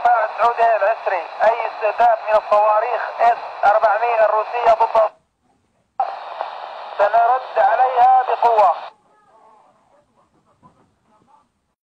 الدفاع السعودي العسري أي استهداف من الصواريخ إس 400 الروسية ضد سنرد عليها بقوة.